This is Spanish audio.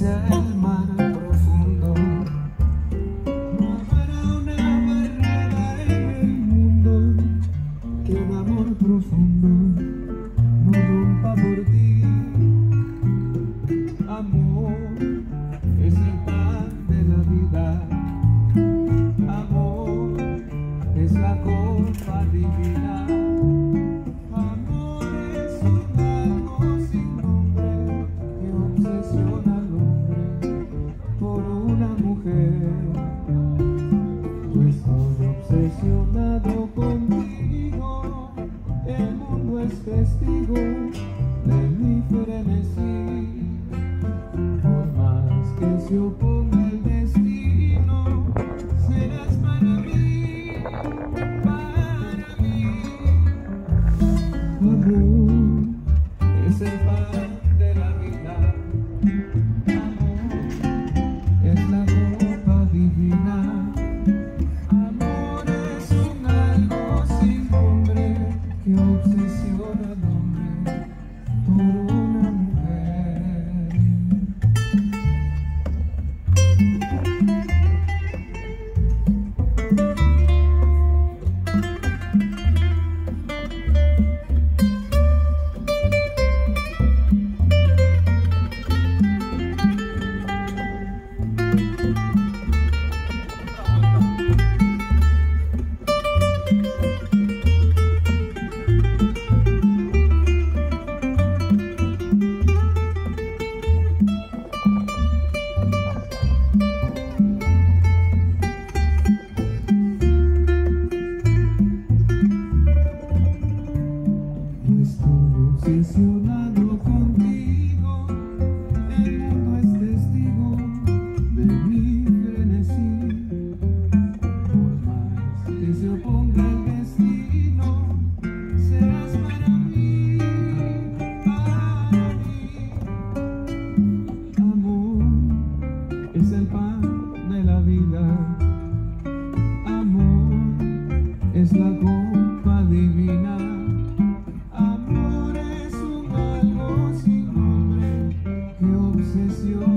time frenesí. Por más que se oponga obsesionado contigo, el mundo es testigo de mi frenesí. Por más que se oponga el destino, serás para mí, para mí. Amor es el pan de la vida, amor es la veces you.